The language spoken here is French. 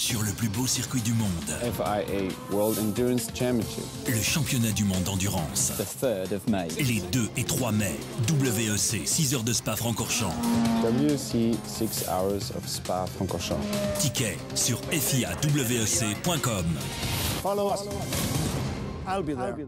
sur le plus beau circuit du monde, FIA World Endurance Championship, le championnat du monde d'endurance. the 3rd of May. Les 2 et 3 mai, WEC 6 heures de Spa-Francorchamps. WC 6 Hours of Spa-Francorchamps. Ticket sur fiawec.com. Follow us. I'll be there.